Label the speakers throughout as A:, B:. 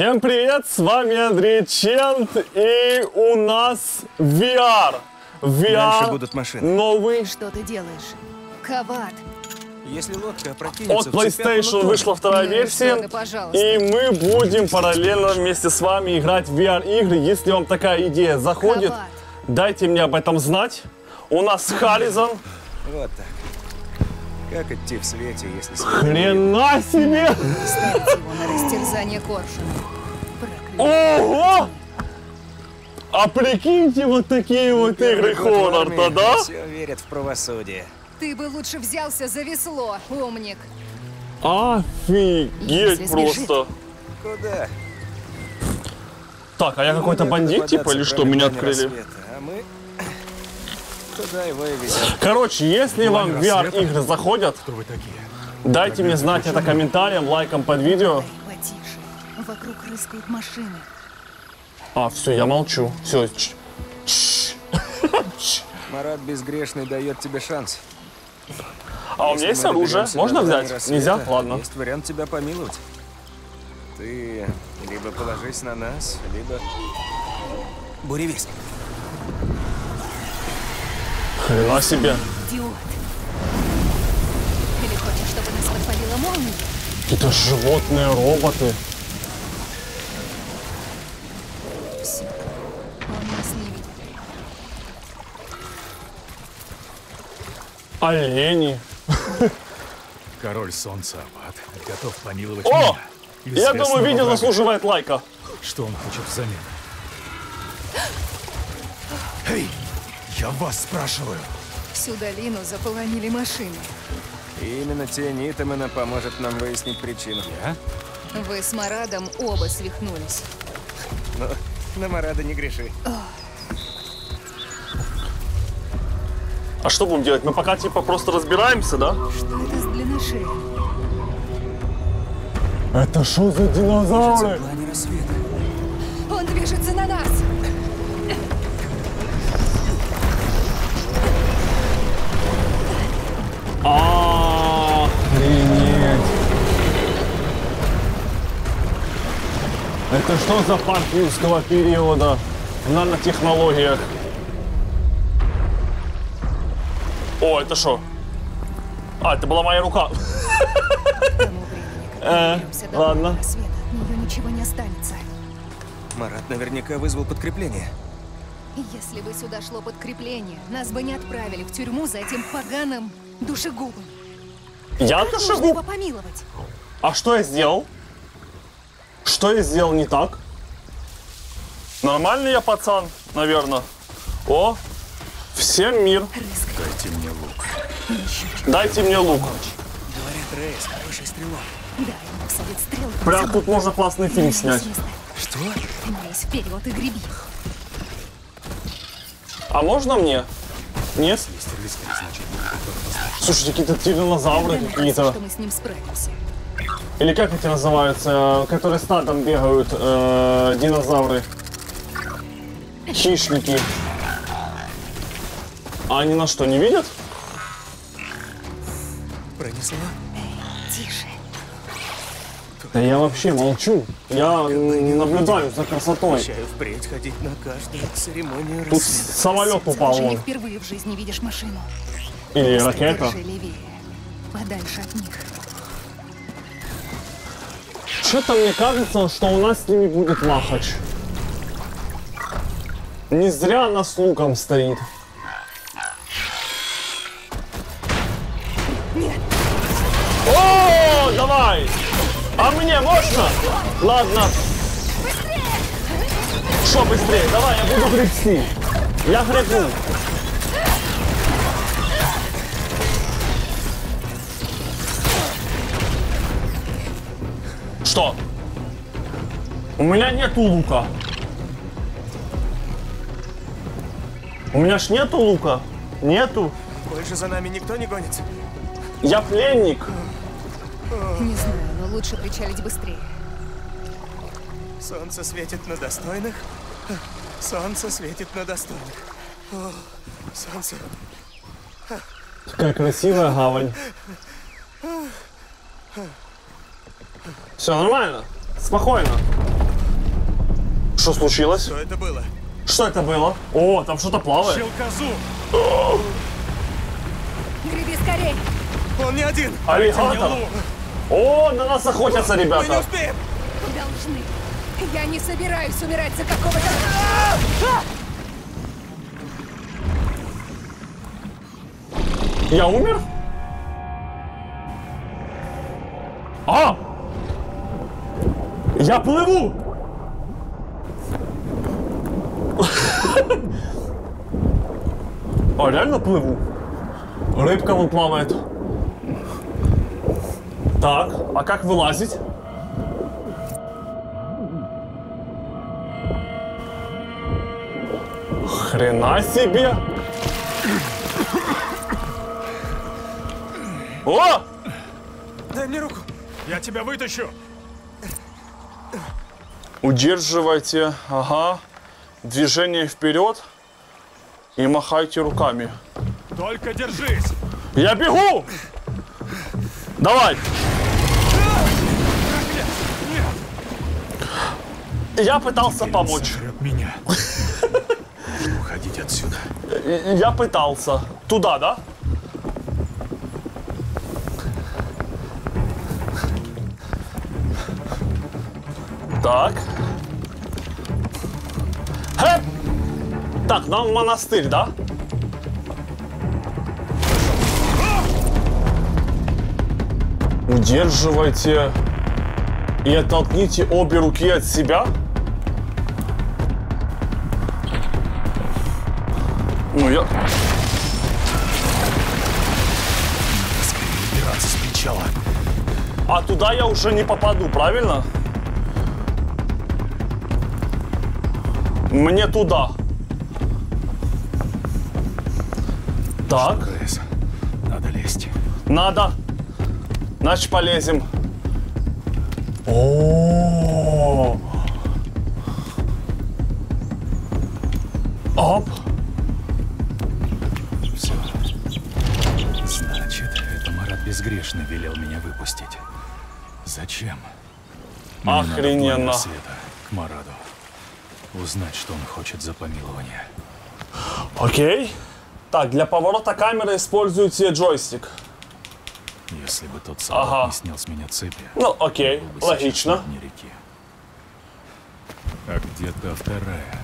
A: Всем привет, с вами Андрей Чент, и у нас VR. VR
B: Дальше будут машины.
A: новый.
C: Что ты делаешь? Кават.
B: Если лодка
A: От PlayStation вышла вторая
C: Ну
A: версия,
C: пожалуйста.
A: и мы будем параллельно вместе с вами играть в VR-игры. Если вам такая идея заходит,
C: Кават.
A: дайте мне об этом знать. У нас Харризон.
B: утонет. Вот так. Как идти в свете, если.
A: Хрена себе!
C: Ставить его на растерзание коршуна.
A: Ого! А прикиньте, вот такие вот игры хоррор-то, да?
B: Все верят в правосудие.
C: Ты бы лучше взялся за весло, умник.
A: Офигеть просто.
B: Куда?
A: Так, а я какой-то бандит, типа, или что, меня открыли?
B: рассвета? Туда и.
A: Короче, если вам VR-игры заходят,
D: Кто вы такие?
A: дайте мне знать это комментарием, лайком под видео.
C: Потише. Вокруг рыскают машины.
A: А, все, я молчу. Все.
B: Марат Безгрешный дает тебе шанс.
A: А у меня есть оружие. Можно взять?
B: края
A: Нельзя?
B: рассвета,
A: Ладно.
B: Есть вариант тебя помиловать. Ты либо положись на нас, либо... Буревест.
A: Хрена себе.
C: Идиот. Или хочешь, чтобы нас подпалила молния?
A: Какие-то животные, роботы.
C: Все. Он нас не видит.
A: Олени.
D: Король солнца Аббат готов помиловать
A: О!
D: меня.
A: Я думаю, видео
D: врага.
A: заслуживает лайка.
D: Что он хочет взамен? Эй, я вас спрашиваю.
C: Всю долину заполонили машины.
B: И именно тень Итамена поможет нам выяснить причину.
D: Я?
C: Вы с Марадом оба свихнулись.
B: Но на Марада не греши.
A: А что будем делать? Мы пока типа просто разбираемся, да?
C: Что это с длинной шеей?
A: Это что за динозавры?
B: В плане рассвета.
A: Это что за парк юрского периода в нанотехнологиях? О, это что? А, это была моя рука. Ладно.
C: от нее ничего не останется.
B: Марат наверняка вызвал подкрепление.
C: Если бы сюда шло подкрепление, нас бы не отправили в тюрьму за этим поганым душегубом.
A: Я
C: Как
A: душегуб?
C: его помиловать?
A: А что я сделал? Что я сделал не так? Нормальный я пацан, наверное. О, всем мир.
D: Дайте мне лук.
A: Дайте мне лук.
B: Говорят, Рейс хороший стрелок.
C: ему в
A: Прям тут можно классный фильм снять.
B: Что?
C: Несь вперед и греби.
A: А можно мне? Нет? Слушайте, какие-то тиранозавры какие-то.
C: что мы с ним справимся.
A: Или как эти называются, которые стадом бегают, э, динозавры. Хищники. А они нас что, не видят?
B: Пронесло?
C: Тише.
A: Да я вообще молчу. Я наблюдаю за красотой.
B: Обещаю впредь ходить на каждую церемонию
A: Тут самолет
C: Ты
A: упал вон.
C: впервые в жизни видишь машину.
A: Или ракета.
C: Подальше от них.
A: Что-то мне кажется, что у нас с ними будет махач. Не зря она с луком стоит.
C: Нет,
A: О, давай! А мне можно? Ладно. Что быстрее? Давай, я буду гребсти. Я гребу. Что? У меня нету лука. У меня ж нету лука. Нету.
B: Больше за нами никто не гонится.
A: Я пленник.
C: не знаю, но лучше причалить быстрее.
B: Солнце светит на достойных. Солнце светит на достойных. О, солнце.
A: Какая красивая гавань. Все нормально. Спокойно. Что случилось?
B: Что это было?
A: Что это было? О, там что-то плавает.
B: Щелкозу!
C: Греби скорей!
B: Он не один!
A: Аллигатор. О, на нас охотятся,
B: Мы не
A: ребята.
B: успеем!
C: Должны. Я не собираюсь умирать за какого-то...
A: Я умер? А! Я плыву! А, реально плыву? Рыбка вон плавает. Так, а как вылазить? Хрена себе! О!
B: Дай мне руку!
D: Я тебя вытащу!
A: Удерживайте, ага, движение вперед и махайте руками.
D: Только держись!
A: Я бегу! Давай! Я пытался помочь.
D: Сожрет меня. Уходить отсюда.
A: Я пытался. Туда, да? Так. Хэп! Так, нам монастырь, да? Удерживайте и оттолкните обе руки от себя. Ну, я... А туда я уже не попаду, правильно? Мне туда. Так,
D: надо лезть.
A: надо. Значит, полезем. О. Оп.
D: Все. Значит, это Марат Безгрешный велел меня выпустить. Зачем?
A: Охрененно.
D: рассвета, к Мараду. Узнать, что он хочет за помилование.
A: Окей. Так, для поворота камеры используйте джойстик.
D: Если бы тот солдат
A: Ага.
D: не снял с меня цепи,
A: Ну, окей,
D: бы
A: логично.
D: реки. А где та вторая?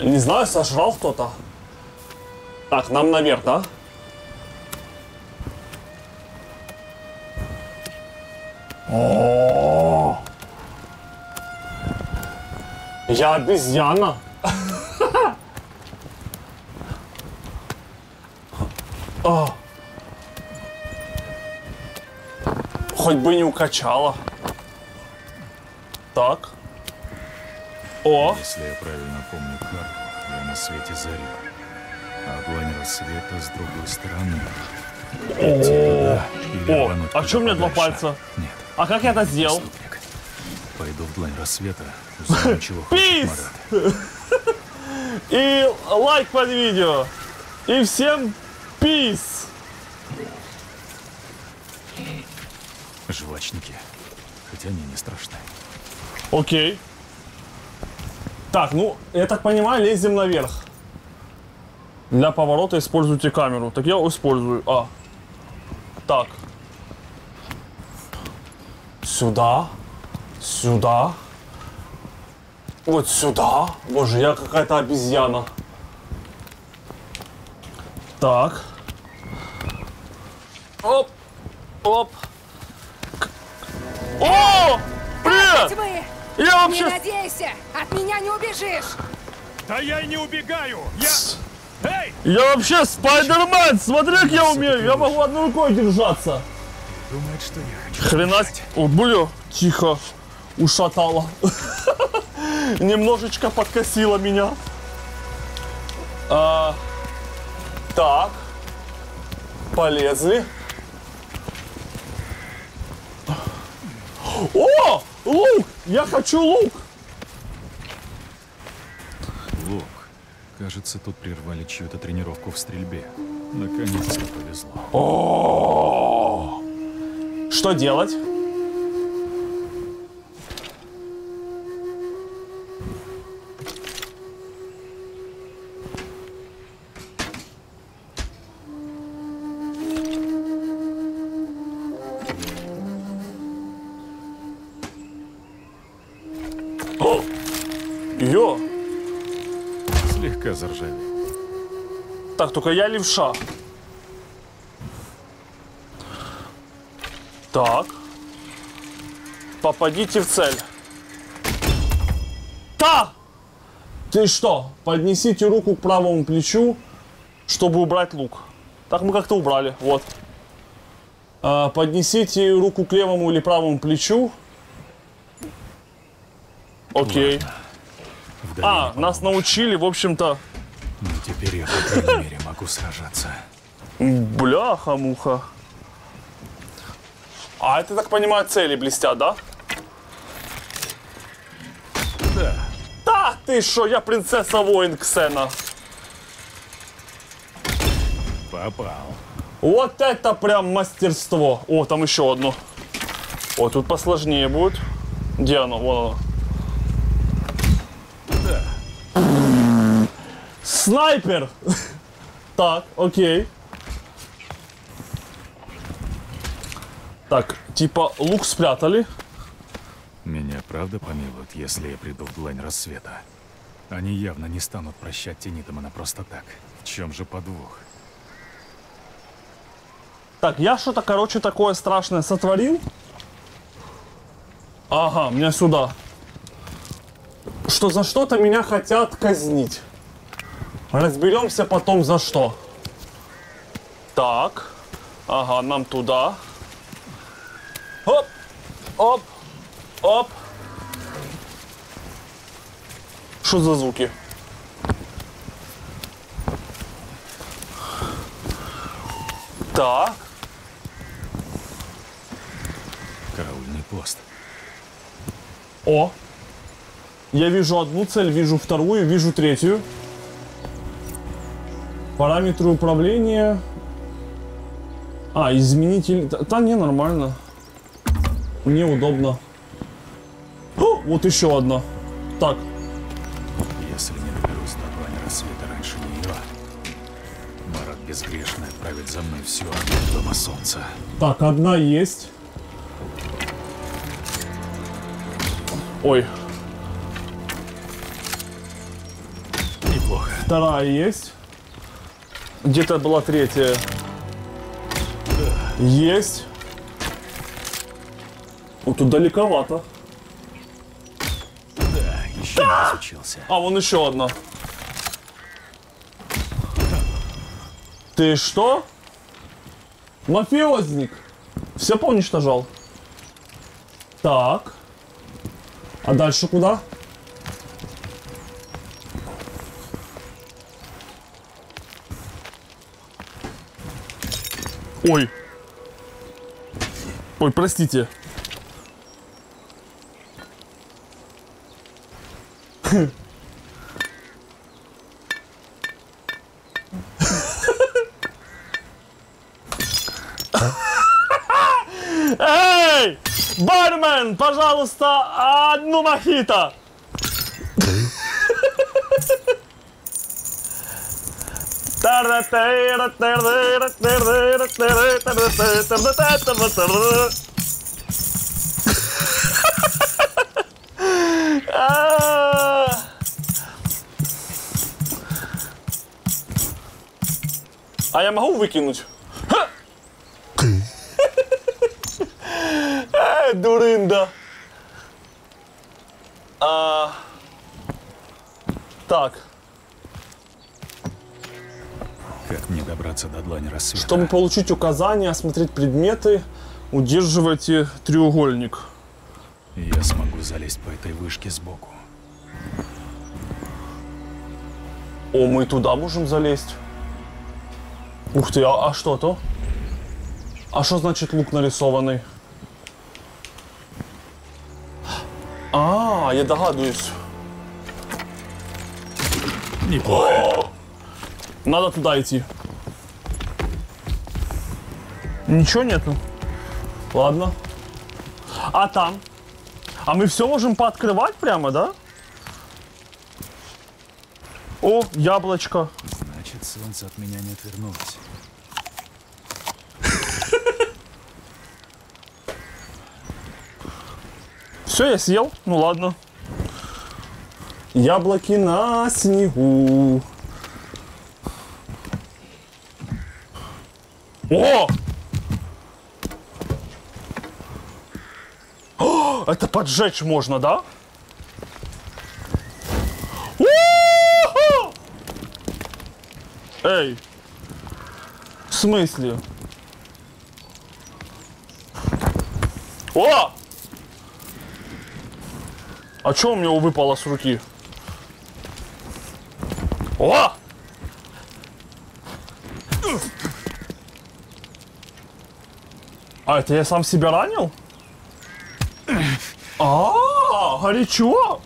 A: Не знаю, сожрал кто-то. Так, нам наверх, да? О! Я обезьяна. О. Хоть бы не укачала. Так. О.
D: Если я правильно помню карту, я на свете зари. А длань рассвета с другой стороны.
A: О,
D: рвануть
A: а чё у меня два пальца?
D: Нет,
A: А как я это сделал?
D: Пойду в длань рассвета, чего хочет
A: Пис! И лайк под видео. И всем пис.
D: Жвачники. Хотя они не страшны.
A: Окей. Так, ну, я так понимаю, лезем наверх. Для поворота используйте камеру. Так я использую. А. Так. Сюда. Сюда. Вот сюда. Боже, я какая-то обезьяна. Так. Оп. Оп. К- О! Привет!
C: Тьмы!
A: Я
C: Не
A: вообще...
C: надейся! От меня не убежишь!
D: Да я и не убегаю! Я... Эй!
A: Я вообще Спайдермен! Смотри, как я умею! Я могу одной рукой держаться!
D: Думает, что я хочу
A: Хрена... О, бля, тихо. Ушатала. Немножечко подкосила меня. А, так. Полезли. О! Лук! Я хочу лук!
D: Лук. Кажется, тут прервали чью-то тренировку в стрельбе. Наконец-то повезло.
A: О! Что делать? Так, только я левша. Так. Попадите в цель. Да! Ты что? Поднесите руку к правому плечу, чтобы убрать лук. Так мы как-то убрали. Вот. А, поднесите руку к левому или правому плечу. Окей. А, нас научили, в общем-то.
D: Теперь я, по крайней мере, могу сражаться.
A: Бляха-муха. А это, так понимаю, цели блестят, да?
D: Да,
A: Да ты шо, я принцесса воин Ксена.
D: попал.
A: Вот это прям мастерство. О, там еще одно. О, тут посложнее будет. Где оно? Вон оно. Снайпер! Так, окей. Так, типа лук спрятали.
D: меня правда помилуют, если я приду в длань рассвета. Они явно не станут прощать Тенитамана просто так. В чем же подвох?
A: Так, я что-то, короче, такое страшное сотворил. Ага, меня сюда. Что за что-то меня хотят казнить. Разберемся потом за что. Так. Ага, нам туда. Оп, оп, оп. Что за звуки? Так.
D: Караульный пост.
A: О! Я вижу одну цель, вижу вторую, вижу третью. Параметры управления. А, изменитель. Да, не, нормально. Мне удобно. О, вот еще одна. Так,
D: Если не доберусь до длани рассвета раньше нее, Марат Безгрешный отправит за мной всю армию Дома Солнца.
A: так, одна есть. Ой,
D: Неплохо.
A: вторая есть. Где-то была третья. Есть. Вот тут далековато.
D: Да, еще не разучился.
A: А, вон еще одна. Ты что? Мафиозник. Все поуничтожал. Так. А дальше куда? Ой. Ой, простите. Эй! Бармен, пожалуйста, одну мохито! А. А я могу выкинуть? Ха! Эй, дурында. А, так,
D: Как мне добраться до длани рассвета?
A: чтобы получить указания, осмотреть предметы, удерживайте треугольник.
D: Я смогу залезть по этой вышке сбоку.
A: О, мы туда можем залезть. Ух ты, а, а что то? А что значит лук нарисованный? А, я догадываюсь.
D: Неплохо.
A: Надо туда идти. Ничего нету. Ладно. А там? А мы все можем пооткрывать прямо, да? О, яблочко.
D: Значит, солнце от меня не отвернулось.
A: Все, я съел. Ну ладно. Яблоки на снегу. О! О, это поджечь можно, да? Эй! В смысле? О! А что у меня выпало с руки? О! А это я сам себя ранил? А, горячо.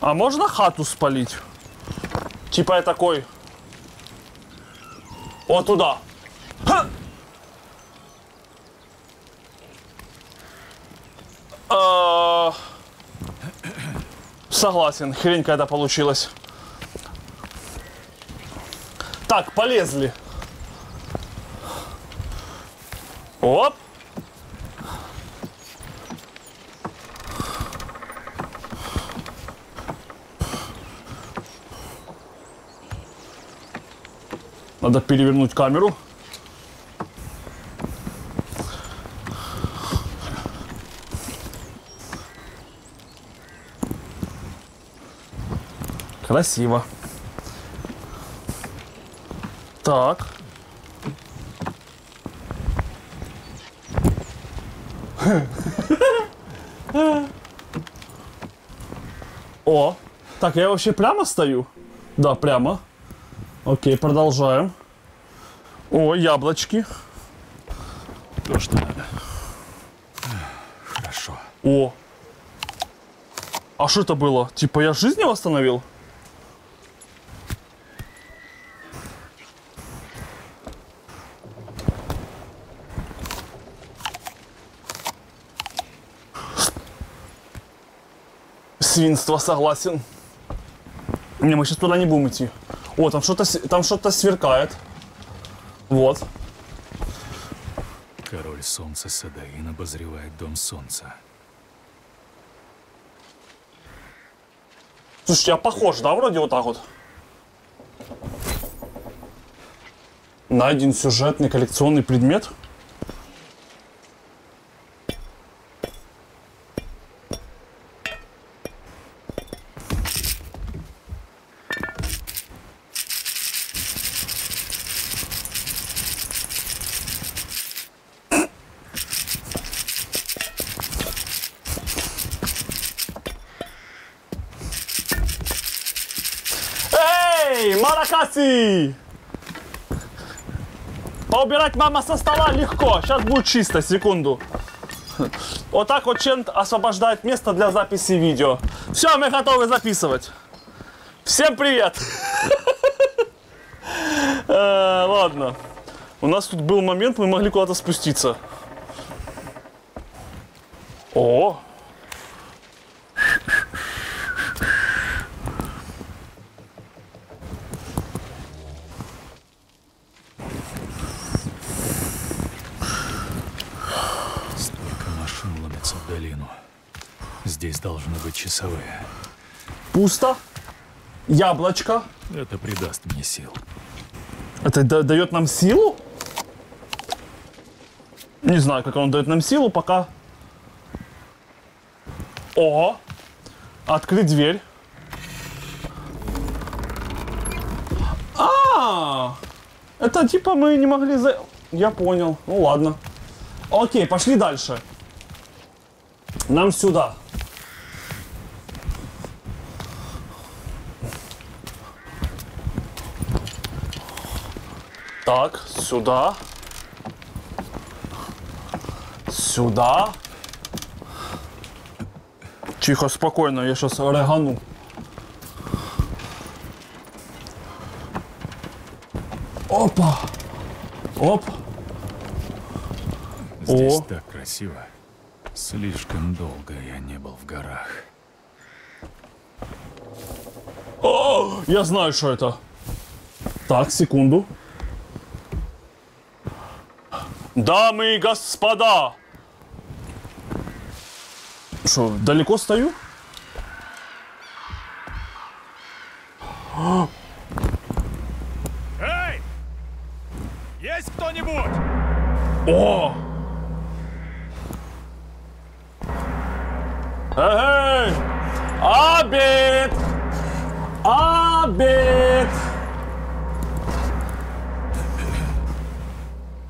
A: А можно хату спалить? Типа я такой. Вот туда. А, Согласен, хрень какая-то получилась. Так, полезли. Оп. Надо перевернуть камеру. Красиво. Так. О, так, я вообще прямо стою? Да, прямо. Окей, продолжаем. О, яблочки.
D: То, что надо. Хорошо.
A: О. А что это было? Типа я жизнь восстановил? Свинство, согласен. Не, мы сейчас туда не будем идти. О, там что-то там что-то сверкает. Вот.
D: Король солнца Садаин обозревает дом солнца.
A: Слушайте, я похож, да, вроде вот так вот? Найден сюжетный коллекционный предмет. Эй, Маракаси! Поубирать мама со стола легко. Сейчас будет чисто, секунду. Вот так вот Чент освобождает место для записи видео. Все, мы готовы записывать. Всем привет! Э, Ладно. У нас тут был момент, мы могли куда-то спуститься. О!
D: Столько машин ломятся в долину. Здесь должны быть часовые.
A: Пусто. Яблочко.
D: Это придаст мне сил.
A: Это да- дает нам силу? Не знаю, как он дает нам силу, пока... О! Открыть дверь. А, это типа мы не могли за... Я понял. Ну ладно. Окей, пошли дальше. Нам сюда. Так, сюда. Сюда. Тихо, спокойно, я сейчас регану. Опа! Оп!
D: Здесь
A: О.
D: так красиво. Слишком долго я не был в горах.
A: О, я знаю, что это. Так, секунду. Дамы и господа, Что, далеко стою?
D: Эй! Есть кто-нибудь?
A: О! Эй! Обед! Обед!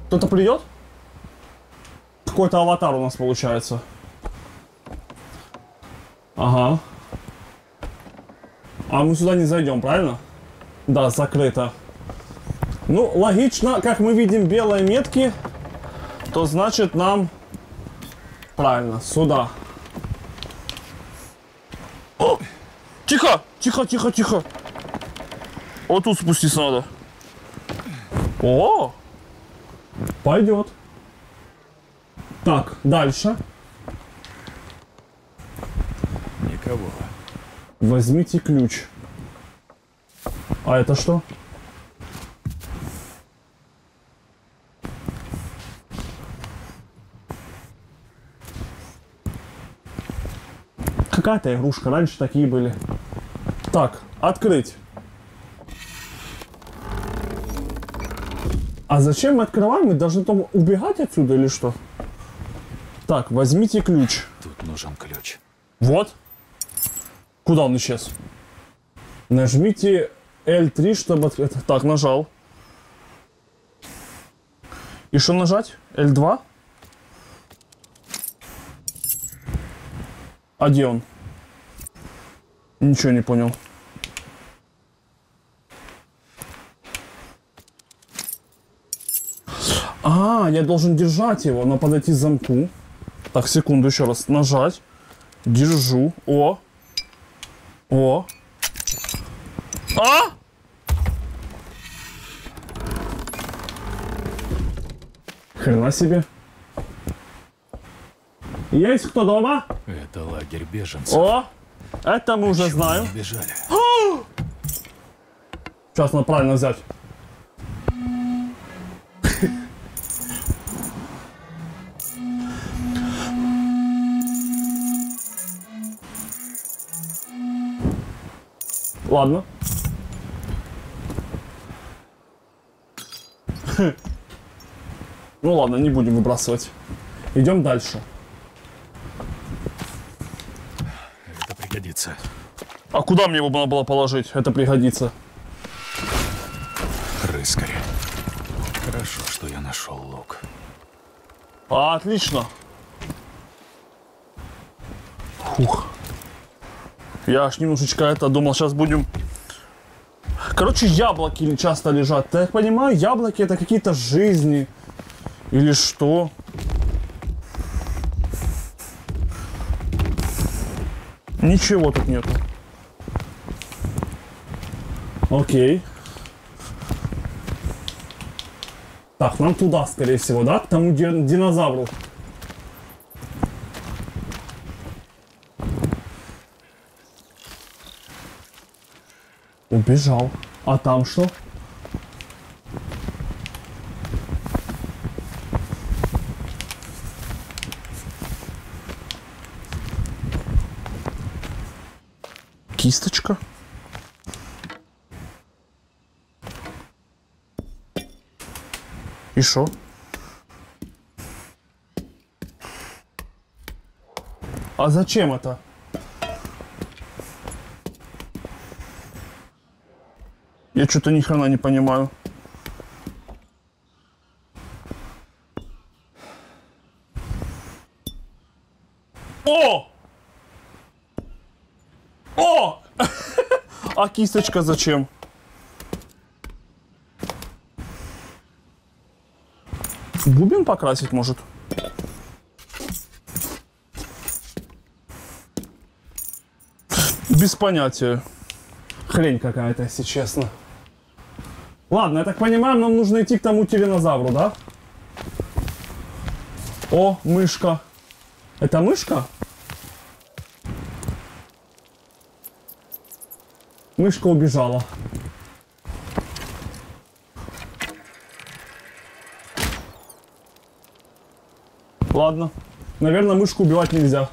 A: Кто-то придет? Какой-то аватар у нас получается. Ага. А мы сюда не зайдем, правильно? Да, закрыто. Ну, логично, как мы видим белые метки, то значит нам правильно сюда. О! Тихо, тихо, тихо, тихо. Вот тут спуститься надо. О, пойдет. Так, дальше.
D: Никого.
A: Возьмите ключ. А это что? Какая-то игрушка, раньше такие были. Так, открыть. А зачем мы открываем? Мы должны там убегать отсюда или что? Так, возьмите ключ.
D: Тут нужен ключ.
A: Вот. Куда он исчез? Нажмите L3, чтобы открыть. Так, нажал. И что нажать? L2? А где он? Ничего не понял. А, я должен держать его, но подойти к замку. Так, секунду, еще раз. Нажать. Держу. О. О. А? Хрена себе. Есть кто дома?
D: Это лагерь беженцев.
A: О, это мы уже
D: Чего
A: знаем.
D: бежали?
A: Сейчас надо правильно взять. Ладно. Ну ладно, не будем выбрасывать. Идем дальше.
D: Это пригодится.
A: А куда мне его надо было положить? Это пригодится.
D: Рыскарь. Хорошо, что я нашел лук.
A: А, отлично. Я аж немножечко это думал, сейчас будем... Короче, яблоки часто лежат. Я так понимаю, яблоки это какие-то жизни. Или что? Ничего тут нету. Окей. Так, нам туда, скорее всего, да? К тому ди- динозавру. Убежал. А там что? Кисточка. И что? А зачем это? Я что-то ни хрена не понимаю. О! О! А кисточка зачем? Бубен покрасить может? Без понятия. Хрень какая-то, если честно. Ладно, я так понимаю, нам нужно идти к тому тиранозавру, да? О, мышка. Это мышка? Мышка убежала. Ладно. Наверное, мышку убивать нельзя.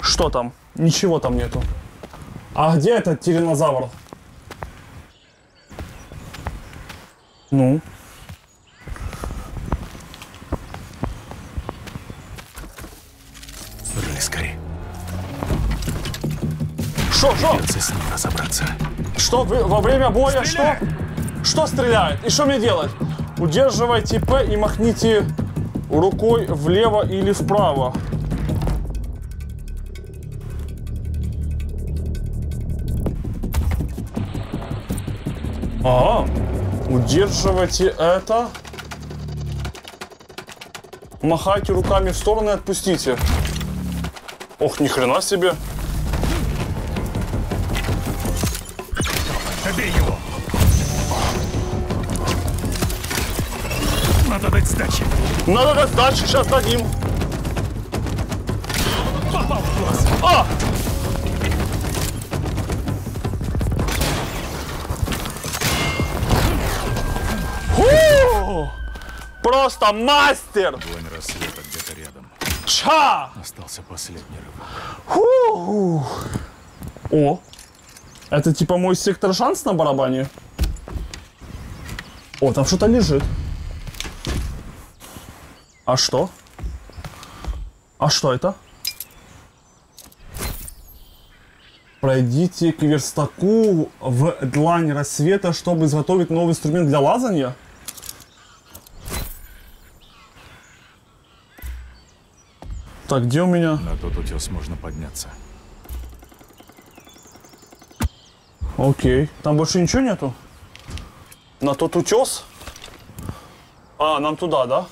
A: Что там? Ничего там нету. А где этот тиранозавр? Ну?
D: Рыскарь.
A: Что, что?
D: Придется с ним разобраться.
A: Что вы- во время боя что? Что стреляет? И что мне делать? Удерживайте П и махните рукой влево или вправо. Удерживайте это. Махайте руками в стороны и отпустите. Ох, ни хрена себе.
D: Добей его! Надо дать сдачи.
A: Надо дать сдачи, сейчас дадим. Просто мастер!
D: Длань рассвета где-то рядом.
A: Ча!
D: Остался последний рывок.
A: Фу! О! Это типа мой сектор шанс на барабане? О, там что-то лежит. А что? А что это? Пройдите к верстаку в длань рассвета, чтобы изготовить новый инструмент для лазания. Так, где у меня?
D: На тот утес можно подняться.
A: Окей. Там больше ничего нету? На тот утес? А, нам туда, да?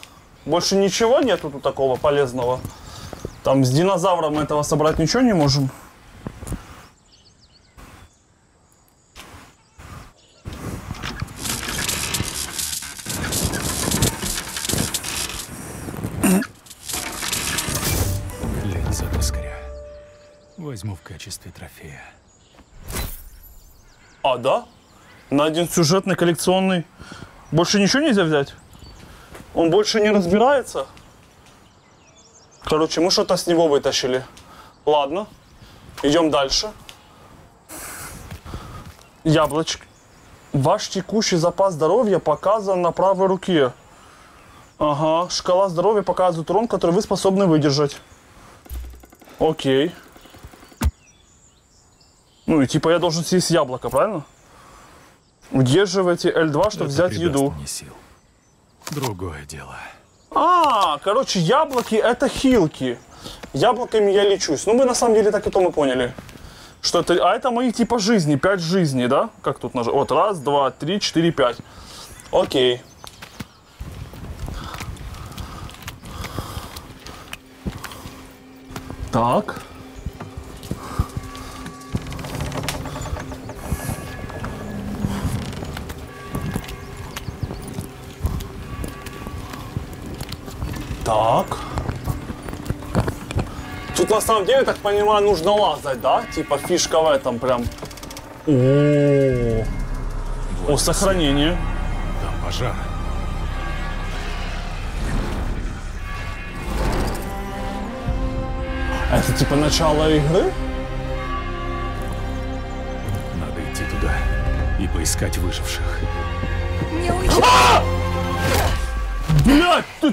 A: Больше ничего нету тут такого полезного? Там с динозавром этого собрать ничего не можем?
D: Возьму в качестве трофея.
A: А, да? На один сюжетный коллекционный. Больше ничего нельзя взять? Он больше не разбирается? Короче, мы что-то с него вытащили. Ладно, идем дальше. Яблочко. Ваш текущий запас здоровья показан на правой руке. Ага, шкала здоровья показывает урон, который вы способны выдержать. Окей. Ну и типа я должен съесть яблоко, правильно? Удерживайте L2, чтобы
D: Это
A: взять еду.
D: мне сил. Другое дело.
A: А, короче, яблоки это хилки. Яблоками я лечусь. Ну, мы на самом деле так и то мы поняли. Что это, а это мои типа жизни, пять жизней, да? Как тут нажать? Вот, раз, два, три, четыре, пять. Окей. Так. Так. Тут на самом деле, так понимаю, нужно лазать, да? Типа фишка в этом прям. О, О, сохранение.
D: Там пожар.
A: Это типа начало игры?
D: Надо идти туда и поискать выживших.
C: Не уйди!
A: Блять, ты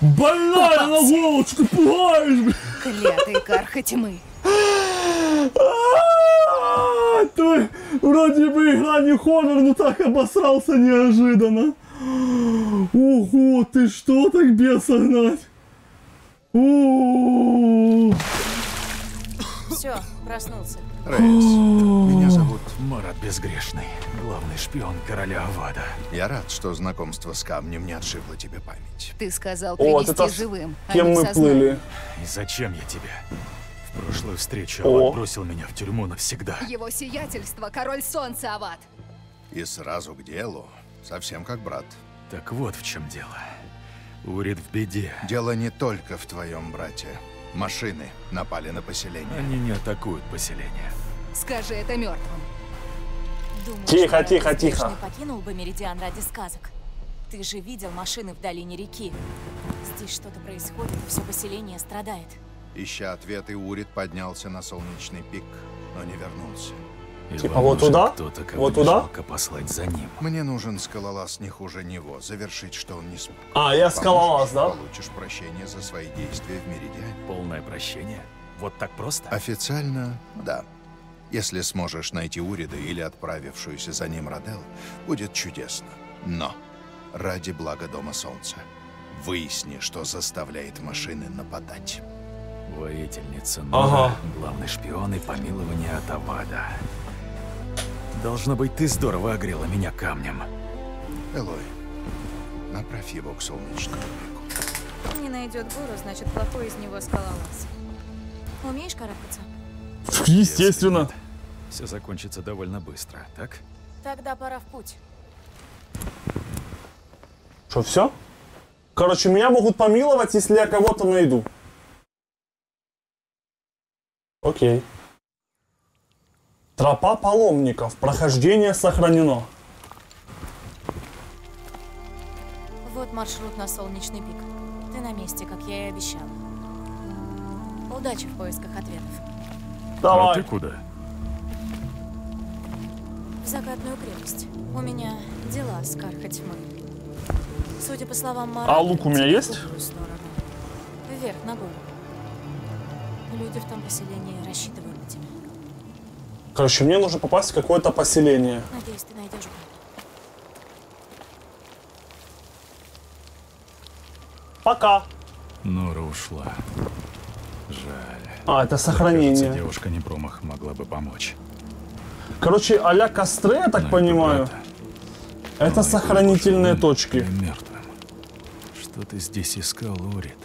A: больная на голову, что ты пугаешь, блядь?
C: Клятый карха тьмы.
A: А, Ты вроде бы игра не хоррор, но так обосрался неожиданно. Ого, ты что так беса гнать?
E: Все, проснулся.
F: Рейс, меня зовут...
D: Марат Безгрешный, главный шпион короля Авада.
F: Я рад, что знакомство с камнем не отшибло тебе память.
C: Ты сказал
A: Вот
C: привести
A: это с
C: живым, а
A: кем
C: не в
A: мы плыли?
D: И зачем я тебе? В прошлую встречу
A: О.
D: Авад бросил меня в тюрьму навсегда.
C: Его сиятельство, король солнца, Ават.
F: И сразу к делу, совсем как брат.
D: Так вот в чем дело. Урит в беде.
F: Дело не только в твоем брате. Машины напали на поселение.
D: Они не атакуют поселение.
C: Скажи это мертвым.
A: Тихо, тихо,
E: Безгрешный
A: тихо.
E: покинул бы Меридиан ради сказок? Ты же видел машины в долине реки. Здесь что-то происходит, и все поселение страдает.
F: Ища ответы, Урит поднялся на солнечный пик, но не вернулся.
D: И
A: Типа вот туда? Вот туда?
D: жалко послать за ним.
F: Мне нужен скалолаз не хуже него, завершить, что он не смог.
A: А, я скалолаз, да?
F: Получишь прощение за свои действия в Меридиане.
D: Полное прощение? Вот так просто?
F: Официально, да. Если сможешь найти Урида или отправившуюся за ним Родел, будет чудесно. Но ради блага Дома Солнца выясни, что заставляет машины нападать.
D: Воительница
A: Ага.
D: Нора, главный шпион и помилование от Авада. Должно быть, ты здорово огрела меня камнем.
F: Элой, направь его к солнечному пику.
E: Не найдет гору, значит, плохой из него скалолаз. Умеешь карабкаться?
A: Естественно.
D: Все закончится довольно быстро, так?
E: Тогда пора в путь.
A: Что, все? Короче, меня могут помиловать, если я кого-то найду. Окей. Тропа паломников. Прохождение сохранено.
E: Вот маршрут на солнечный пик. Ты на месте, как я и обещала. Удачи в поисках ответов.
D: А
A: Давай.
D: ты куда?
E: В закатную крепость. У меня дела с Кархатьмой. Судя по словам Мара...
A: А лук у меня есть?
E: Вверх, на гору. Люди в том поселении рассчитывают на тебя.
A: Короче, мне нужно попасть в какое-то поселение.
E: Надеюсь, ты найдешь.
A: Пока.
D: Нора ушла. Жаль.
A: А, это
D: Кажется,
A: сохранение.
D: девушка не промах могла бы помочь.
A: Короче, а-ля костры, я так
D: Найду
A: понимаю. Это
D: Найду
A: сохранительные точки.
D: мертвым. Что ты здесь искал, Урит?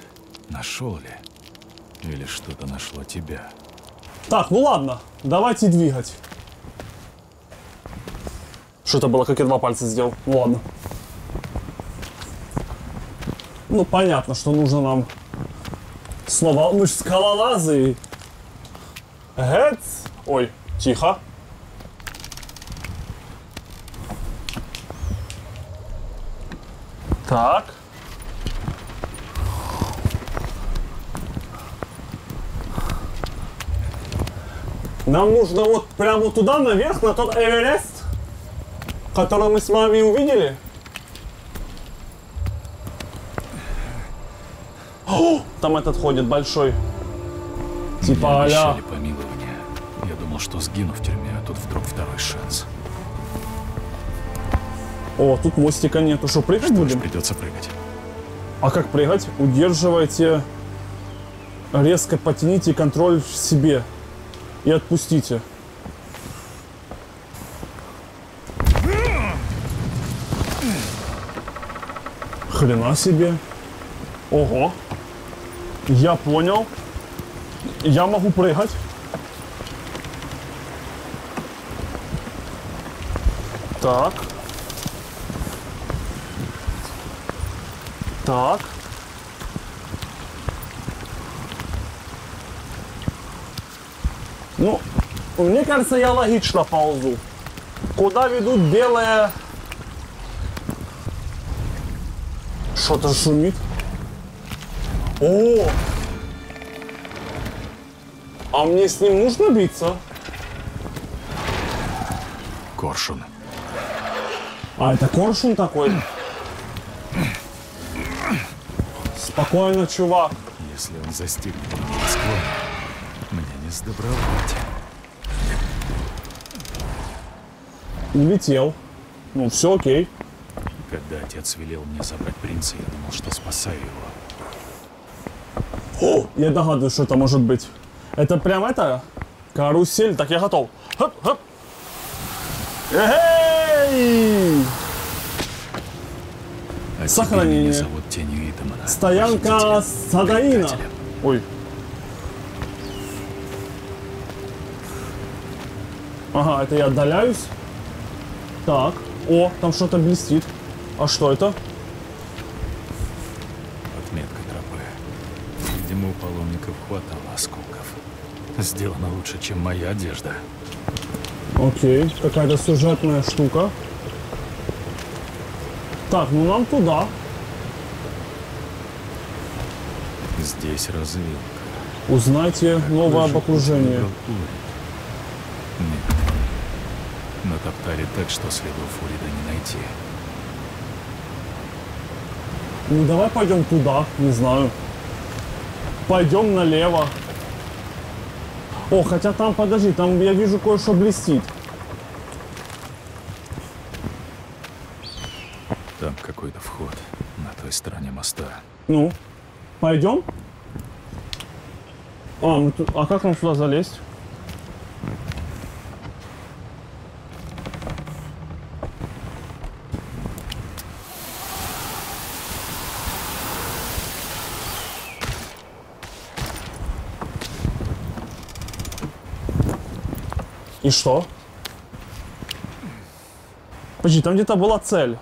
D: Нашел ли? Или что-то нашло тебя?
A: Так, ну ладно, давайте двигать. Что это было, как я два пальца сделал? Ну ладно. Ну понятно, что нужно нам снова... Мы ж скалолазы. Гэц. Ой, тихо. Так. Нам нужно вот прямо туда, наверх, на тот Эверест, который мы с вами увидели. О, там этот ходит большой. Типа а-ля.
D: помилование. Я думал, что сгину в тюрьме, а тут вдруг второй шанс.
A: О, тут мостика нету. Что, прыгать
D: Что
A: будем?
D: придется прыгать.
A: А как прыгать? Удерживайте. Резко потяните контроль в себе. И отпустите. Хрена себе. Ого. Я понял. Я могу прыгать. Так. Так. Ну, мне кажется, я логично ползу. Куда ведут белые... Что-то шумит. О! А мне с ним нужно биться?
D: Коршун.
A: А, это коршун такой? Спокойно, чувак.
D: Если он застигнет меня на склоне, мне не сдобровать.
A: Улетел. Ну, все окей.
D: Когда отец велел мне забрать принца, я думал, что спасаю его.
A: О, я догадываюсь, что это может быть. Это прям это? Карусель. Так, я готов. Хоп, хоп. Эй!
D: А
A: Сохранение. Стоянка Садаина. Ой. Ага, это я отдаляюсь. Так. О, там что-то блестит. А что это?
D: Отметка тропы. Видимо, у паломников хватало осколков. Сделано лучше, чем моя одежда.
A: Окей, какая-то сюжетная штука. Так, ну нам туда.
D: Здесь развилка.
A: Узнайте новое об окружении.
D: Нет. Натоптали так, что следов Урида не найти.
A: Ну давай пойдем туда, не знаю. Пойдем налево. О, хотя там, подожди, там я вижу кое-что блестит.
D: Там какой-то вход на той стороне моста.
A: Ну, пойдем? А, мы тут- а как нам сюда залезть? И что? Подожди, там где-то была цель.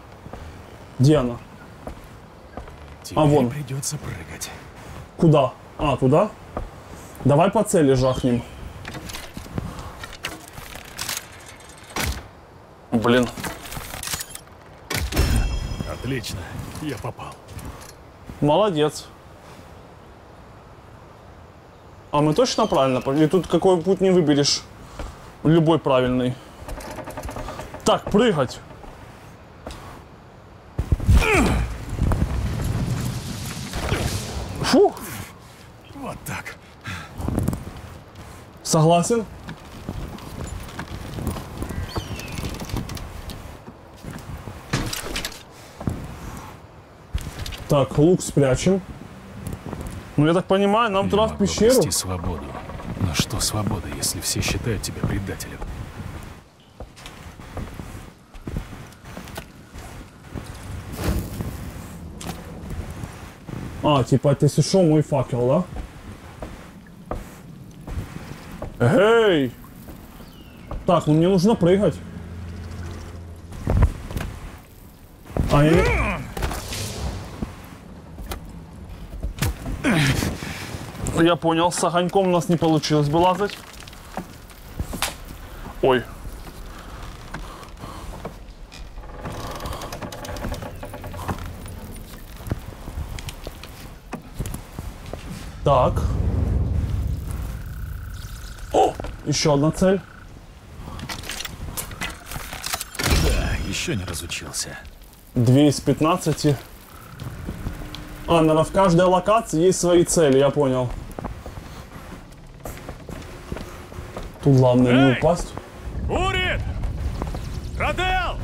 A: Где она?
D: Теперь
A: вон.
D: придется прыгать.
A: Куда? А, туда? Давай по цели жахнем. Блин.
D: Отлично, я попал.
A: Молодец. А мы точно правильно пошли? Тут какой путь не выберешь. Любой правильный. Так, прыгать. Фух,
D: Вот так.
A: согласен. Так, лук спрячем. Ну, я так понимаю, нам туда в пещеру.
D: свободу. Но что свобода, если все считают тебя предателем?
A: А, типа, ты что, мой факел, да? Эй! Так, ну мне нужно прыгать. А я... Я понял, с огоньком у нас не получилось бы лазать. Ой. Так. О, еще одна цель.
D: Да, еще не разучился.
A: Две из 15. А, наверное, в каждой локации есть свои цели, я понял. Тут главное не
D: Эй!
A: упасть.
D: Урит! Радел!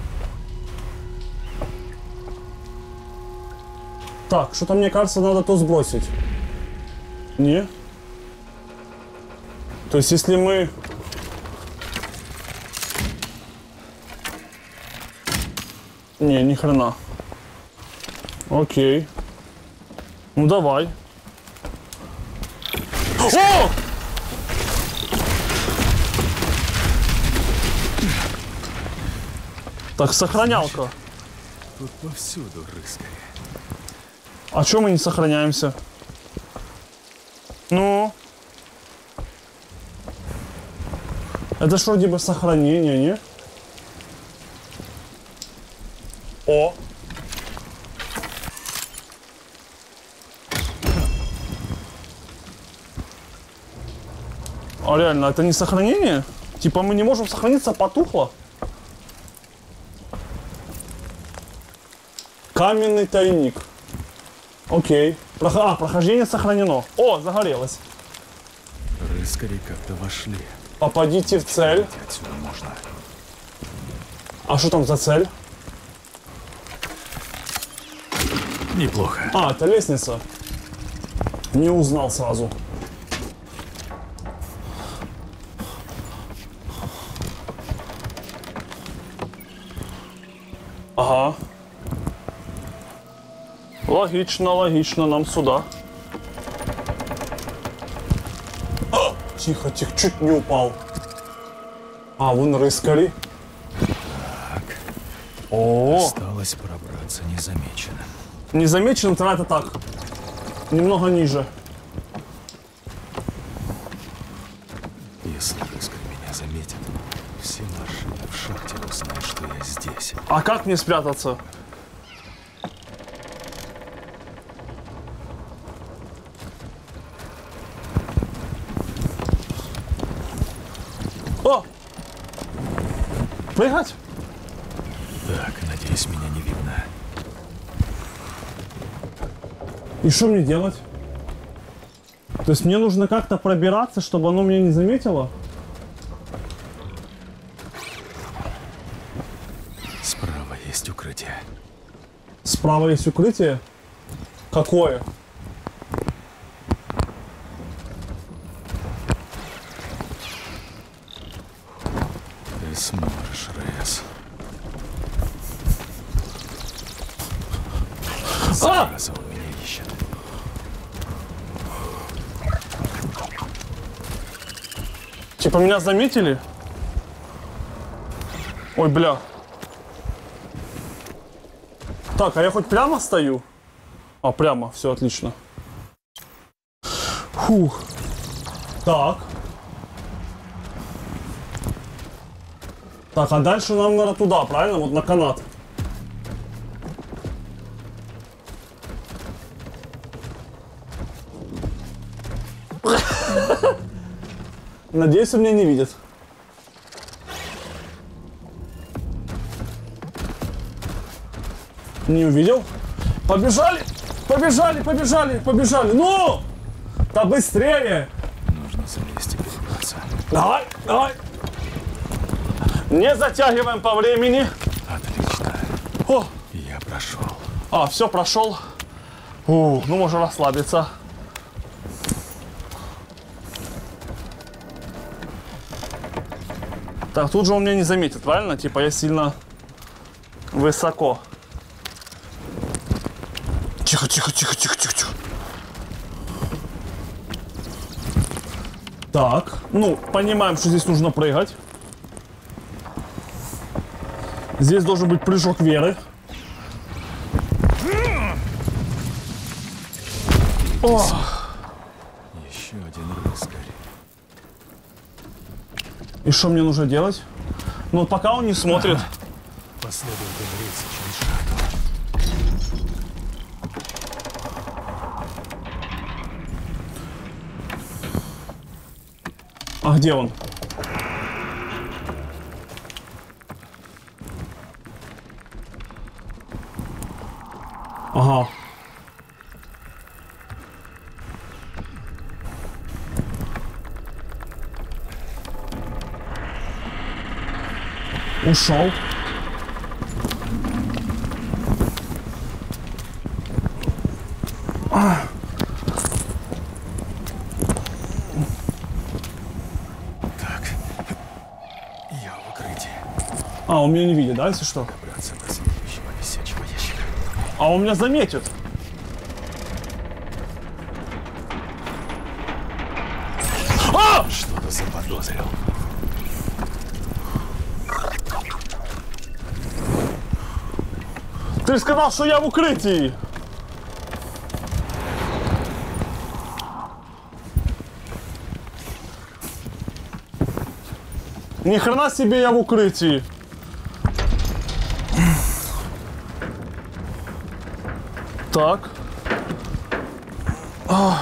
A: Так, что-то мне кажется, надо то сбросить. Не? То есть, если мы... Не, ни хрена. Окей. Ну давай. О! Так, сохранялка.
D: Тут повсюду рыскари.
A: А чё мы не сохраняемся? Ну? Это ж вроде бы сохранение, не? О! А реально, это не сохранение? Типа мы не можем сохраниться, потухло? Каменный тайник. Окей. Прох- А, прохождение сохранено. О, загорелось.
D: Рыскари как-то вошли.
A: Попадите в цель.
D: Отсюда можно.
A: А что там за цель?
D: Неплохо.
A: А, это лестница. Не узнал сразу. Ага. Логично, логично, нам сюда. А, Тихо, тихо, чуть не упал. А, вон рыскали. О,
D: Осталось пробраться незамеченным.
A: Незамеченным тогда это так. Немного ниже.
D: Если рыскарь меня заметит, все машины в шахте узнают, что я здесь.
A: А как мне спрятаться? прыгать?
D: Так, надеюсь, меня не видно.
A: И что мне делать? То есть мне нужно как-то пробираться, чтобы оно меня не заметило?
D: Справа есть укрытие.
A: Справа есть укрытие. Какое?
D: Ты сможешь, Рейс.
A: А!
D: Зараза, он меня ищет.
A: Типа меня заметили? Ой, бля. Так, а я хоть прямо стою? А, прямо, все отлично. Фух. Так. Так, а дальше нам надо туда, правильно? Вот на канат. Надеюсь, он меня не видит. Не увидел? Побежали! Побежали, побежали, побежали! Ну! Да быстрее!
D: Нужно залезть и перебраться.
A: Давай, давай! Не затягиваем по времени.
D: Отлично.
A: О,
D: Я прошел.
A: а, все, прошел. Ух, ну можно расслабиться. Так, тут же он меня не заметит, правильно? Типа я сильно высоко. Тихо, тихо, тихо, тихо, тихо, тихо. Так, ну, понимаем, что здесь нужно прыгать. Здесь должен быть прыжок веры. О,
D: Еще один рыскарь.
A: и что мне нужно делать? Ну, пока он не смотрит. А где он? Ага. Ушел.
D: Так. Я в укрытии.
A: А, он меня не видит, да, если что?
D: Добраться до следующего висячего ящика.
A: А он меня заметит. А!
D: Что-то заподозрил.
A: Ты же сказал, что я в укрытии. Ни хрена себе я в укрытии. Так. А.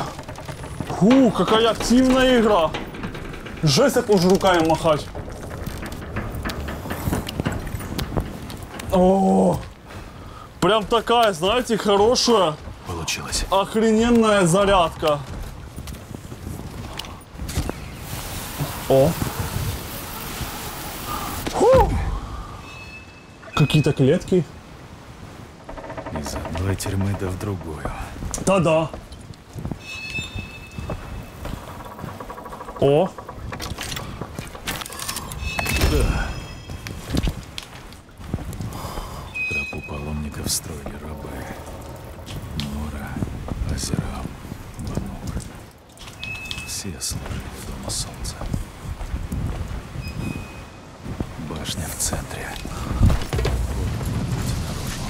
A: Фу, какая активная игра. Жесть, как уже руками махать. О, прям такая, знаете, хорошая,
D: Получилось.
A: охрененная зарядка. О. Какие-то клетки.
D: Из одной тюрьмы да в другую.
A: Да-да. О.
D: Тропу паломников строили рабы. Нора, Азерам, Банур. Все служили в Дома Солнца. Башня в центре. Путь наружу.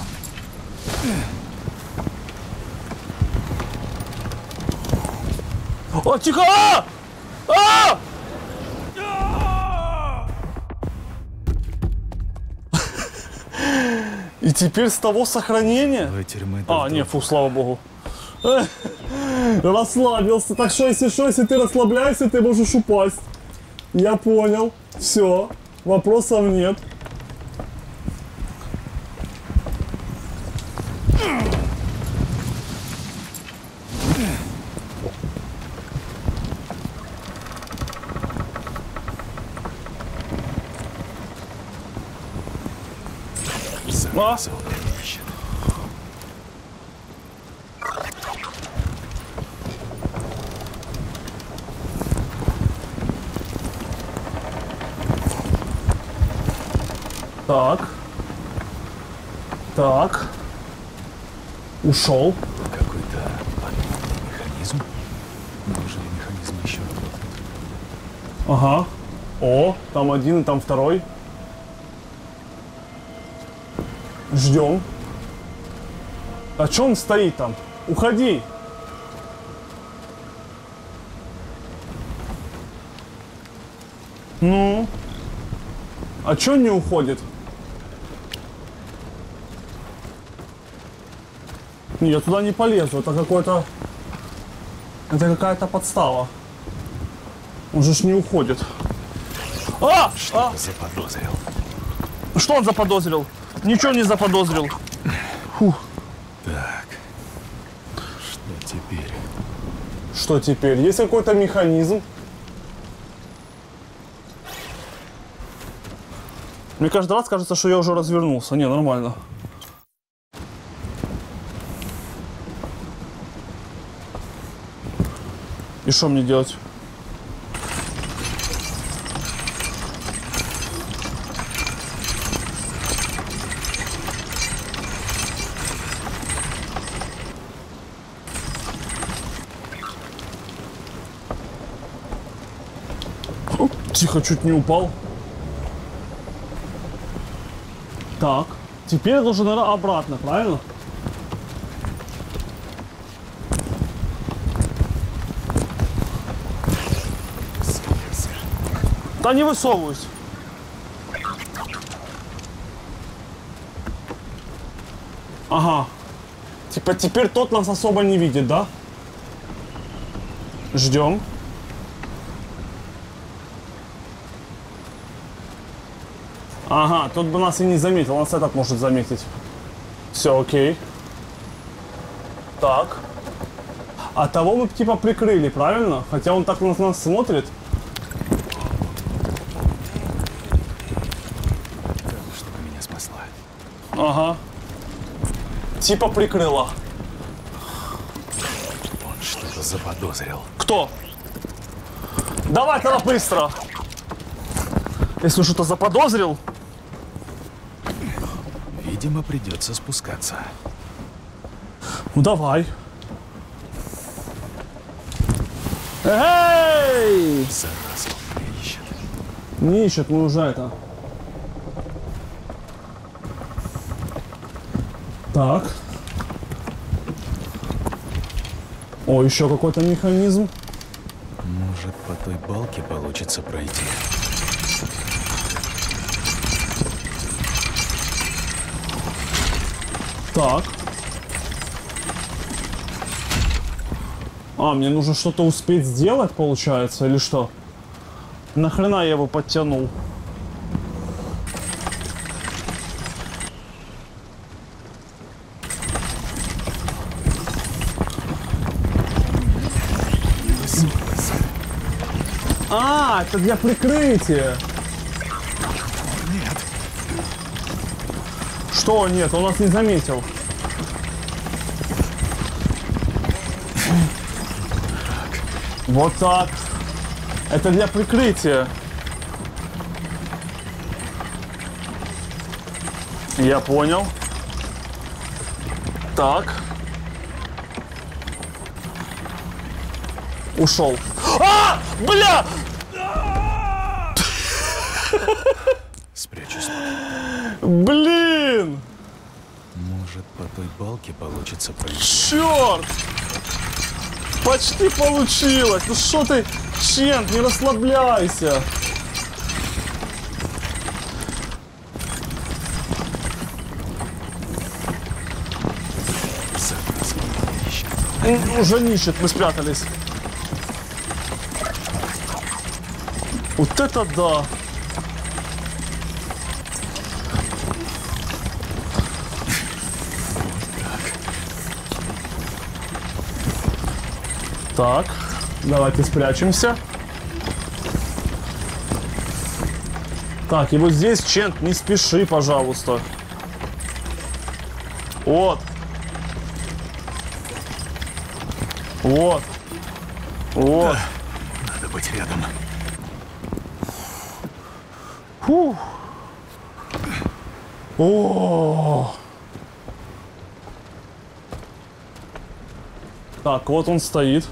A: О, тихо! А! А! И теперь с того сохранения?
D: Да
A: А, не, фу, слава богу. Расслабился. Так что, если что, если ты расслабляешься, ты можешь упасть. Я понял. Все. Вопросов нет. А?
D: ищет.
A: Так. Так. Ушел.
D: Какой-то подобный механизм. Неужели механизм еще работает?
A: Ага. О, там один и там второй. Ждем. А че он стоит там? Уходи. Ну? А че он не уходит? Не, Я туда не полезу, это какой-то... Это какая-то подстава. Он же ж не уходит. А! а!
D: Заподозрил.
A: Что он заподозрил? Ничего не заподозрил.
D: Так. Что теперь?
A: Что теперь? Есть какой-то механизм? Мне каждый раз кажется, что я уже развернулся. Не, нормально. И что мне делать? Тихо, чуть не упал. Так, теперь я должен, обратно, правильно? Да не высовываюсь. Ага. Типа теперь тот нас особо не видит, да? Ждем. Ага, тот бы нас и не заметил, нас этот может заметить. Все, окей. Так. А того мы типа прикрыли, правильно? Хотя он так на нас смотрит.
D: Штука меня спасла.
A: Ага. Типа прикрыла.
D: Он что-то заподозрил.
A: Кто? Давай тогда быстро. Если он что-то заподозрил,
D: Видимо, придется спускаться.
A: ну давай. Эй!
D: Зараза, меня ищет.
A: Не ищет, мы уже это. Так. О, еще какой-то механизм.
D: Может, по той балке получится пройти.
A: Так. А, мне нужно что-то успеть сделать, получается, или что? Нахрена я его подтянул? А, это для прикрытия.
D: Нет.
A: Что нет, он нас не заметил. Вот так. Это для прикрытия. Я понял. Так. Ушел. А! Бля! Блин!
D: Может, по той балке получится пройти.
A: Черт! Почти получилось! Ну что ты, Чент, не расслабляйся! Уже не ищет, мы спрятались. Вот это да! Так, давайте спрячемся. Так, и вот здесь, Чент, не спеши, пожалуйста. Вот. Вот. Вот.
D: Надо быть рядом.
A: Фух. О. Так, вот он стоит.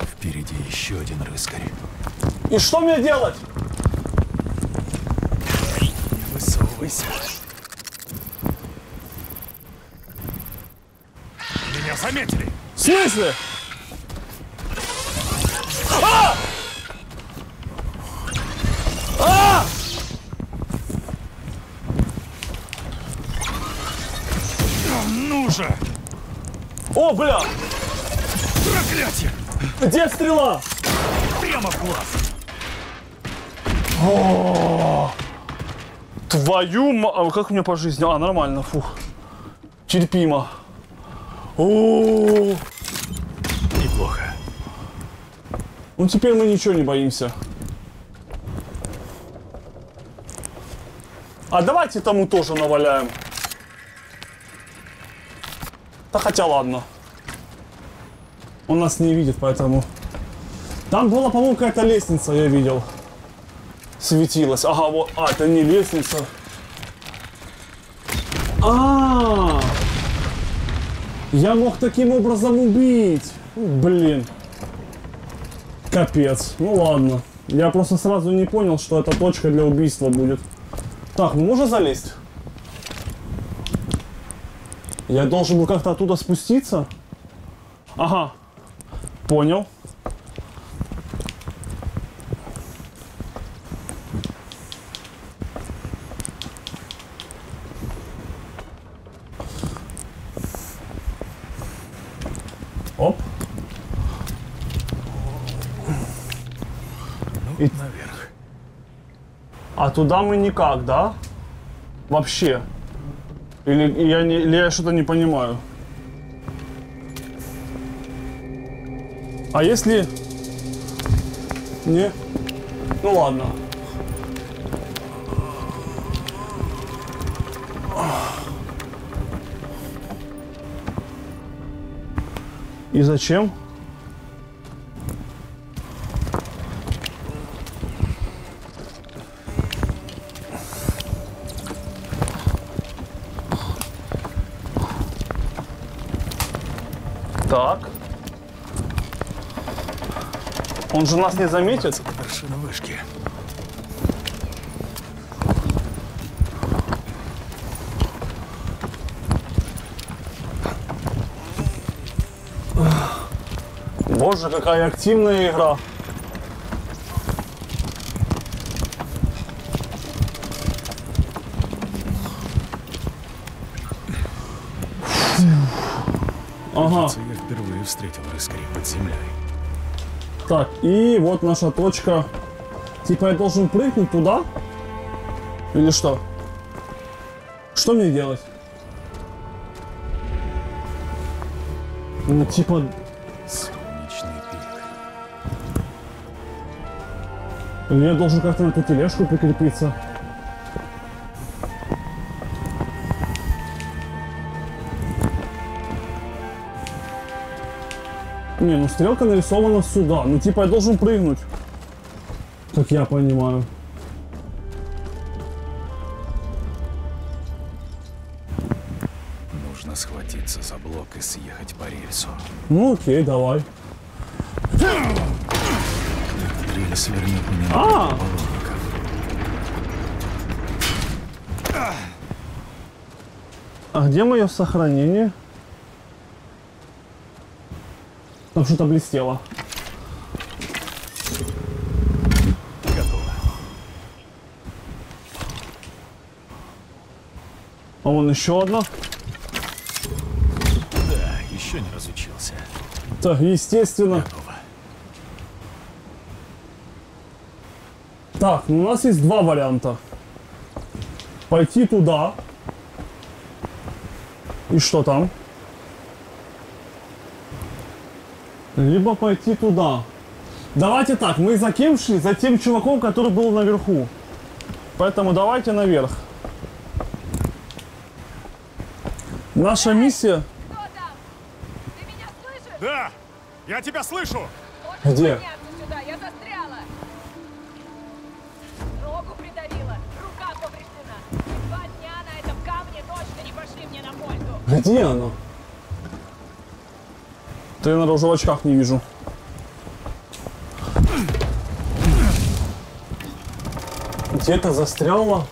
D: Впереди еще один рыскарь.
A: И что мне делать?
D: Не высовывайся. Меня заметили.
A: В смысле?
D: Ну же!
A: О, бля!
D: Проклятие!
A: Где стрела?
D: Прямо в глаз!
A: Твою ма... а Как у меня по жизни? А, нормально, фух. Терпимо. О,
D: Неплохо.
A: Ну теперь мы ничего не боимся. А давайте тому тоже наваляем. Да хотя ладно. Он нас не видит, поэтому... Там была, по-моему, какая-то лестница, я видел. Светилась. Ага, вот. А, это не лестница. Я мог таким образом убить. Блин. Капец. Ну ладно. Я просто сразу не понял, что это точка для убийства будет. Так, ну можно залезть? Я должен был как-то оттуда спуститься? Ага. Понял. Оп.
D: Ну, наверх.
A: А туда мы никак, да? Вообще. Или я, я что-то не понимаю. А если... Не? Ну ладно. И зачем? Же нас не заметит.
D: Вершина вышки.
A: Боже, какая активная игра. Ага,
D: Кажется, я впервые встретил рыскарей под землей.
A: Так, и вот наша точка. Типа я должен прыгнуть туда? Или что? Что мне делать? Ну, типа, я должен как-то на эту тележку прикрепиться? Не, ну стрелка нарисована сюда. Ну типа я должен прыгнуть. Как я понимаю.
D: Нужно схватиться за блок и съехать по рельсу.
A: Ну окей, давай.
D: Дрель свернет меня на
A: А! А где мое сохранение? Там что-то блестело.
D: Готово.
A: А вон еще одна.
D: Да, еще не разучился.
A: Так, естественно.
D: Готово.
A: Так, ну у нас есть два варианта. Пойти туда. И что там? Либо пойти туда. Давайте так, мы за кем шли? За тем чуваком, который был наверху. Поэтому давайте наверх. Наша миссия...
G: Кто там? Ты меня слышишь?
D: Да! Я тебя слышу!
G: Можешь
A: Где?
G: сюда, я застряла. Ногу придавила, рука повреждена. Два дня на этом камне точно не пошли мне на пользу.
A: Где она? Тренера уже в очках не вижу. Где-то застряла.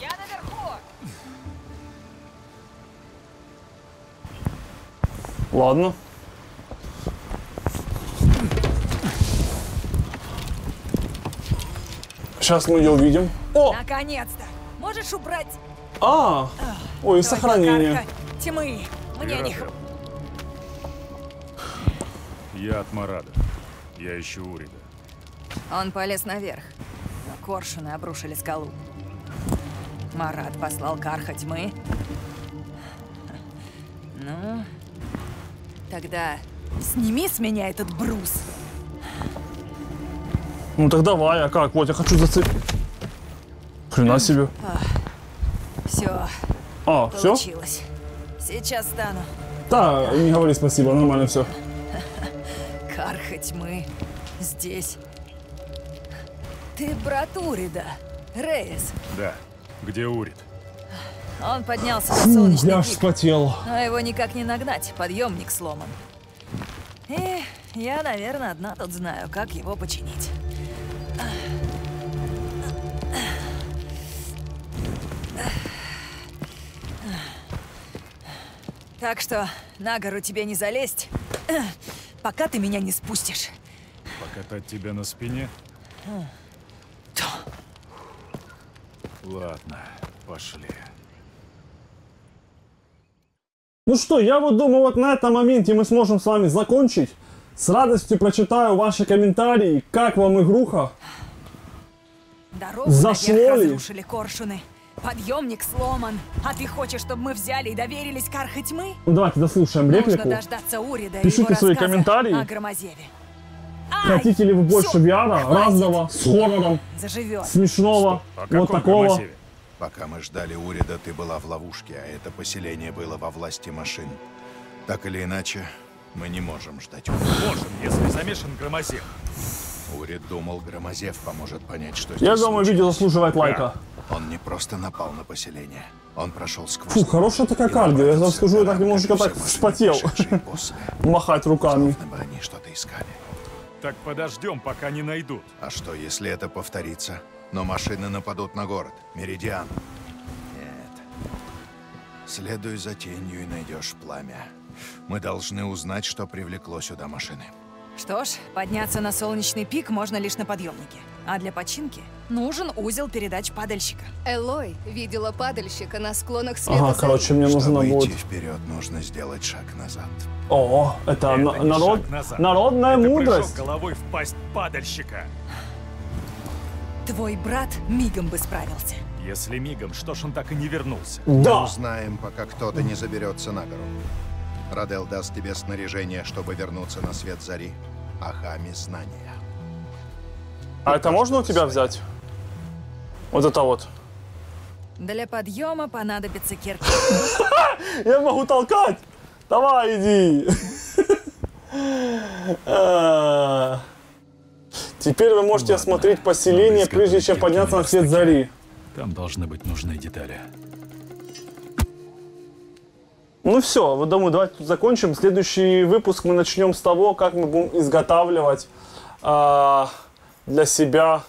G: Я наверху.
A: Ладно. Сейчас мы ее увидим. О!
G: Наконец-то. Можешь убрать
A: А! Ой, и сохранение.
G: тьмы? Мне не... х-
D: Я от Марада. Я ищу Урида.
H: Он полез наверх. но Коршуны обрушили скалу. Марат послал Карха тьмы. Ну, тогда сними с меня этот брус.
A: Ну так давай, а как? Вот, я хочу зацепить. Хрена себе.
H: Все,
A: А, все?
H: получилось. Сейчас стану
A: Да, не говори спасибо, нормально все.
H: Карха тьмы здесь. Ты брат Урида, Рейс.
D: Да. Где Урид?
H: Он поднялся на
A: Фу,
H: солнечный
A: я
H: пик,
A: вспотел.
H: но его никак не нагнать, подъемник сломан. И я, наверное, одна тут знаю, как его починить. Так что на гору тебе не залезть, пока ты меня не спустишь.
D: Покатать тебя на спине? Ладно, пошли.
A: Ну что, я вот думаю, вот на этом моменте мы сможем с вами закончить. С радостью прочитаю ваши комментарии, как вам игруха.
H: Дорогу
A: Зашло ли?
H: разрушили коршуны. Подъемник сломан. А ты хочешь, чтобы мы взяли и доверились Кархе тьмы?
A: Ну, давайте дослушаем
H: Нужно
A: реплику.
H: дождаться Урида
A: Пишите свои комментарии.
H: о Громозеве.
A: Хотите ли вы больше VR,
H: хватит.
A: разного, с хоррором,
H: Заживет.
A: смешного,
D: О
A: вот
D: каком
A: такого?
D: Громозеве?
F: Пока мы ждали Урида, ты была в ловушке, а это поселение было во власти машин. Так или иначе, мы не можем ждать Урида.
D: Можем, если замешан Громозев.
F: Урид думал, Громозев поможет понять, что
A: Я
F: здесь
A: думаю, видео
F: случилось.
A: заслуживает лайка.
F: Он не просто напал на поселение. Он прошел сквозь...
A: Фу, хорошая такая кардио. Я
F: направился
A: скажу, я так немножечко так вспотел. Махать руками.
F: Словно бы они что-то искали.
D: Так подождем, пока не найдут.
F: А что, если это повторится? Но машины нападут на город. Меридиан. Нет. Следуй за тенью и найдешь пламя. Мы должны узнать, что привлекло сюда машины.
H: Что ж, подняться на солнечный пик можно лишь на подъемнике. А для починки нужен узел передач падальщика.
C: Элой видела падальщика на склонах света.
A: Ага, короче, мне нужно
F: Чтобы идти
A: будет...
F: вперед, нужно сделать шаг назад.
A: О, это, на-
D: Это не
A: народ...
D: назад.
A: народная
D: Это
A: мудрость.
D: головой в пасть падальщика.
H: Твой брат мигом бы справился.
D: Если мигом, что ж он так и не вернулся?
A: Да.
F: Узнаем, пока кто-то не заберется на гору. Радел даст тебе снаряжение, чтобы вернуться на свет зари. А Хами знания.
A: А это можно у тебя взять? Вот это вот.
H: Для подъема понадобится кирка.
A: Я могу толкать. Давай, иди. А. Теперь вы можете осмотреть поселение, прежде чем подняться на свет зари.
D: Там должны быть нужные детали.
A: Ну все, вот думаю, давайте тут закончим. Следующий выпуск мы начнем с того, как мы будем изготавливать а, для себя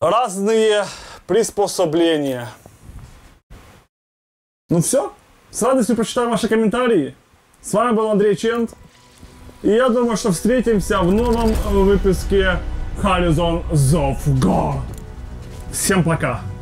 A: разные приспособления. Ну все, с радостью прочитаю ваши комментарии. С вами был Андрей Чент. И я думаю, что встретимся в новом выпуске Horizon Зов Гор. Всем пока!